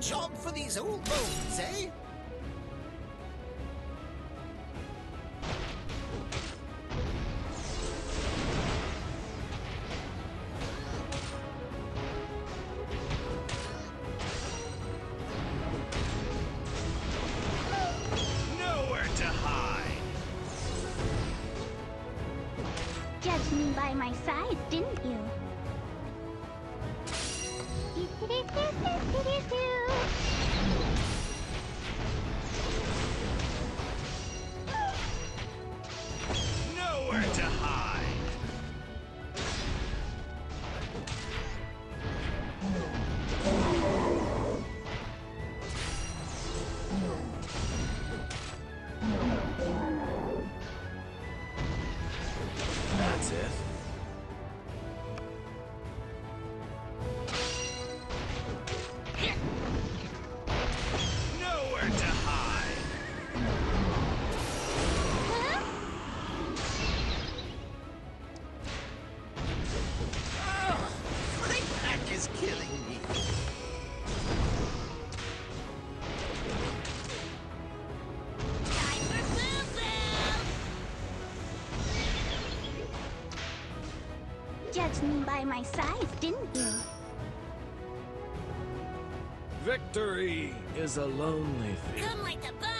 job for these old bones, eh? Nowhere to hide. Judged me by my size, didn't you? That's Judged me by my size, didn't you? Victory is a lonely thing. Come like the bug!